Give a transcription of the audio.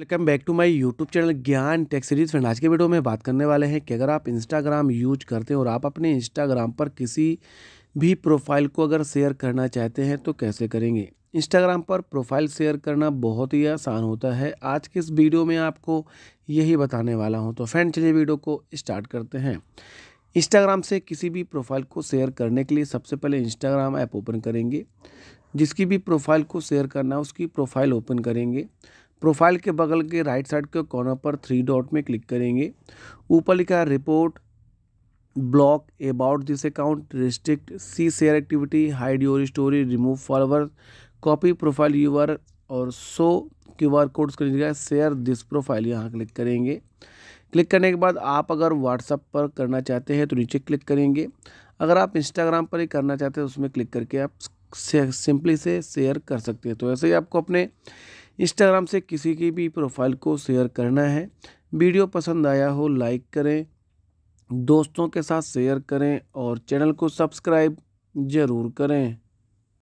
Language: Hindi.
Welcome back to my YouTube channel Gyan tech series. Friend, आज के वीडियो में बात करने वाले हैं कि अगर आप इंस्टाग्राम यूज़ करते हैं और आप अपने इंस्टाग्राम पर किसी भी प्रोफ़ाइल को अगर शेयर करना चाहते हैं तो कैसे करेंगे? इंस्टाग्राम पर प्रोफ़ाइल शेयर करना बहुत ही आसान होता है। आज के इस वीडियो में आपको यही बताने वाला हूँ। तो फ्रेंड, चलिए वीडियो को स्टार्ट करते हैं। इंस्टाग्राम से किसी भी प्रोफ़ाइल को शेयर करने के लिए सबसे पहले इंस्टाग्राम ऐप ओपन करेंगे। जिसकी भी प्रोफ़ाइल को शेयर करना है, उसकी प्रोफ़ाइल ओपन करेंगे। प्रोफ़ाइल के बगल के राइट साइड के कॉर्नर पर थ्री डॉट में क्लिक करेंगे। ऊपर लिखा है report block about this account, restrict see share activity, hide your story, remove follower copy profile URL और सो क्यू आर कोड करिएगा शेयर दिस प्रोफ़ाइल यहाँ क्लिक करेंगे। क्लिक करने के बाद आप अगर व्हाट्सअप पर करना चाहते हैं तो नीचे क्लिक करेंगे। अगर आप इंस्टाग्राम पर ही करना चाहते हैं उसमें क्लिक करके आप सिंपली से शेयर कर सकते हैं। तो ऐसे ही आपको अपने इंस्टाग्राम से किसी की भी प्रोफ़ाइल को शेयर करना है। वीडियो पसंद आया हो लाइक करें। दोस्तों के साथ शेयर करें और चैनल को सब्सक्राइब ज़रूर करें।